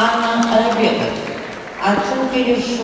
Anna Elżbieta. A co już